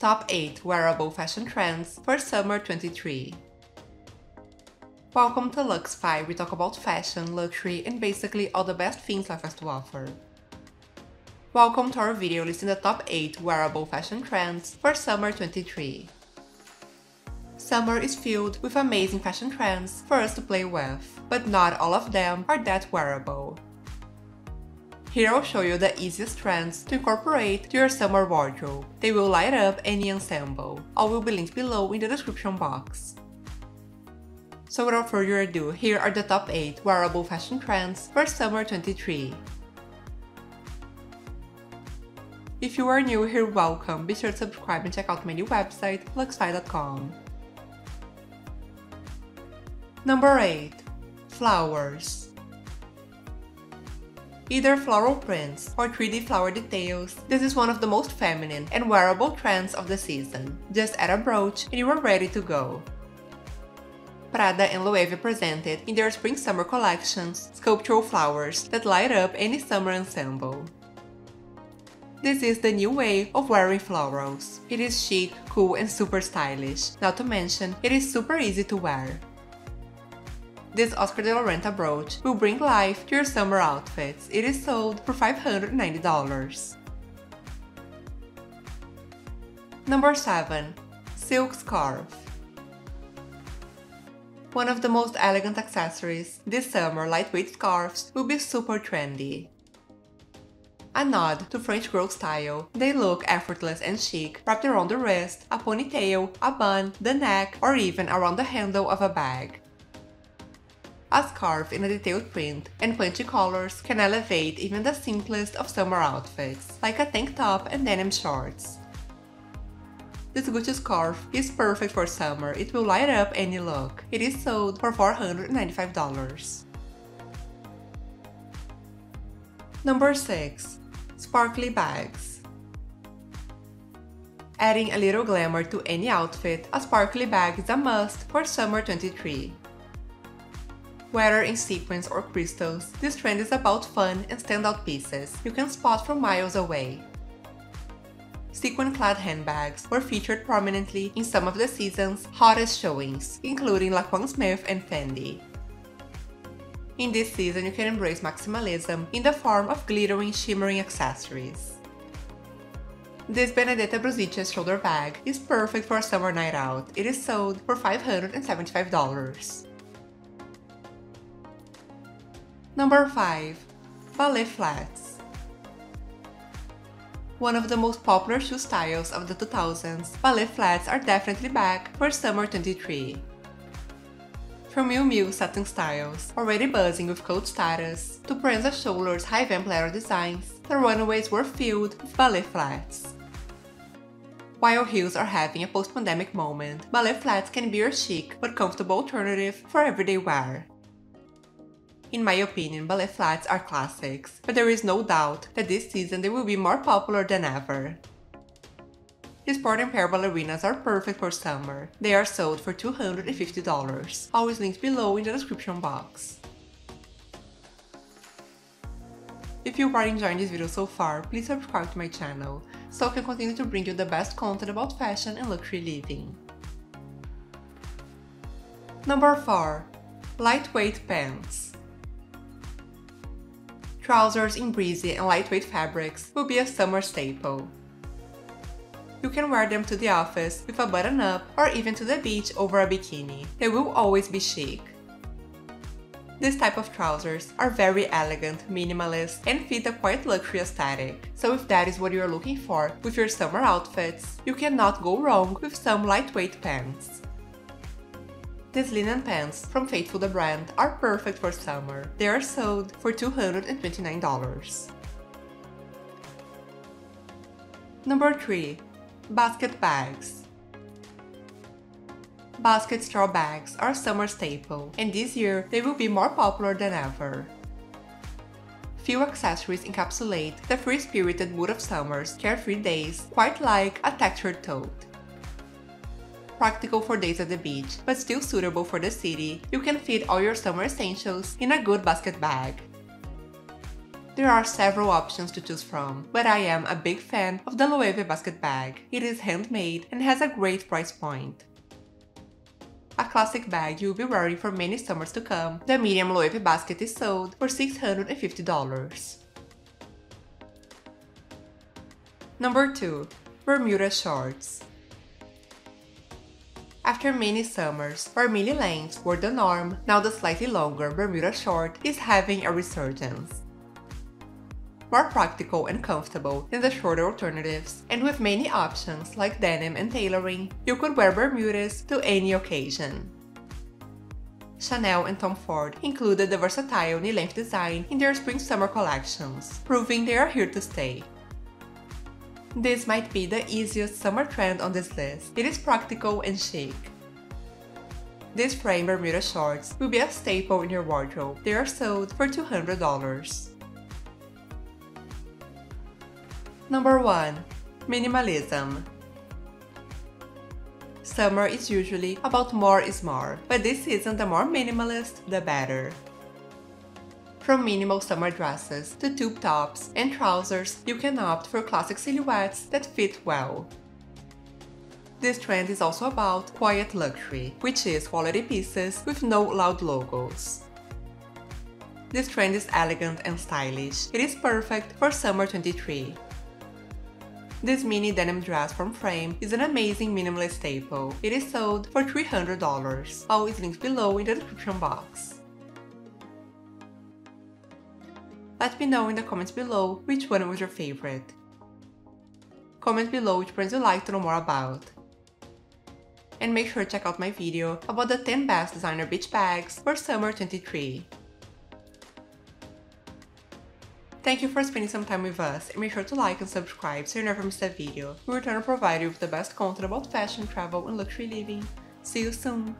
Top 8 Wearable Fashion Trends for Summer 23 Welcome to Luxfy, we talk about fashion, luxury, and basically all the best things life has to offer. Welcome to our video listing the top 8 wearable fashion trends for summer 23. Summer is filled with amazing fashion trends for us to play with, but not all of them are that wearable. Here I'll show you the easiest trends to incorporate to your summer wardrobe. They will light up any ensemble. All will be linked below in the description box. So without further ado, here are the top 8 wearable fashion trends for summer 23. If you are new here, welcome. Be sure to subscribe and check out my new website, luxfy.com. Number 8. Flowers either floral prints or 3D flower details, this is one of the most feminine and wearable trends of the season. Just add a brooch and you are ready to go. Prada and Loewe presented in their spring-summer collections sculptural flowers that light up any summer ensemble. This is the new way of wearing florals. It is chic, cool and super stylish, not to mention it is super easy to wear. This Oscar de la Renta brooch will bring life to your summer outfits. It is sold for $590. Number 7. Silk Scarf One of the most elegant accessories, this summer lightweight scarves will be super trendy. A nod to French girl style, they look effortless and chic, wrapped around the wrist, a ponytail, a bun, the neck, or even around the handle of a bag. A scarf in a detailed print and punchy colors can elevate even the simplest of summer outfits, like a tank top and denim shorts. This Gucci scarf is perfect for summer, it will light up any look. It is sold for $495. Number 6. Sparkly Bags Adding a little glamour to any outfit, a sparkly bag is a must for summer 23. Whether in sequins or crystals, this trend is about fun and standout pieces you can spot from miles away. Sequin-clad handbags were featured prominently in some of the season's hottest showings, including LaQuan Smith and Fendi. In this season, you can embrace maximalism in the form of glittering, shimmering accessories. This Benedetta Bruzziches shoulder bag is perfect for a summer night out. It is sold for $575. Number 5. Ballet Flats One of the most popular shoe styles of the 2000s, ballet flats are definitely back for summer 23. From Miu Miu satin styles, already buzzing with cult status, to Proenza Schouler's high vamp leather designs, the runways were filled with ballet flats. While heels are having a post-pandemic moment, ballet flats can be your chic but comfortable alternative for everyday wear. In my opinion, ballet flats are classics, but there is no doubt that this season they will be more popular than ever. These Porte & Pair ballerinas are perfect for summer. They are sold for $250, always linked below in the description box. If you are enjoying this video so far, please subscribe to my channel, so I can continue to bring you the best content about fashion and luxury living. Number 4. Lightweight Pants trousers in breezy and lightweight fabrics will be a summer staple. You can wear them to the office with a button-up or even to the beach over a bikini. They will always be chic. This type of trousers are very elegant, minimalist, and fit a quiet luxury aesthetic. So if that is what you are looking for with your summer outfits, you cannot go wrong with some lightweight pants. These linen pants from Faithfull the brand are perfect for summer. They are sold for $229. Number 3. Basket Bags Basket straw bags are summer staple, and this year they will be more popular than ever. Few accessories encapsulate the free-spirited mood of summer's carefree days quite like a textured tote practical for days at the beach, but still suitable for the city, you can fit all your summer essentials in a good basket bag. There are several options to choose from, but I am a big fan of the Loewe basket bag. It is handmade and has a great price point. A classic bag you'll be wearing for many summers to come, the medium Loewe basket is sold for $650. Number 2. Bermuda Shorts After many summers where mini lengths were the norm, now the slightly longer Bermuda short is having a resurgence more practical and comfortable than the shorter alternatives, and with many options like denim and tailoring, you could wear Bermudas to any occasion. Chanel and Tom Ford included the versatile knee-length design in their spring-summer collections, proving they are here to stay. This might be the easiest summer trend on this list. It is practical and chic. These frame Bermuda shorts will be a staple in your wardrobe. They are sold for $200. Number 1. Minimalism Summer is usually about more is more, but this season the more minimalist, the better. From minimal summer dresses to tube tops and trousers, you can opt for classic silhouettes that fit well. This trend is also about quiet luxury, which is quality pieces with no loud logos. This trend is elegant and stylish. It is perfect for summer 23. This mini denim dress from Frame is an amazing minimalist staple. It is sold for $300. All is linked below in the description box. Let me know in the comments below which one was your favorite. Comment below which brands you'd like to know more about. And make sure to check out my video about the 10 best designer beach bags for summer 23. Thank you for spending some time with us, and make sure to like and subscribe so you never miss a video. We return to provide you with the best content about fashion, travel, and luxury living. See you soon!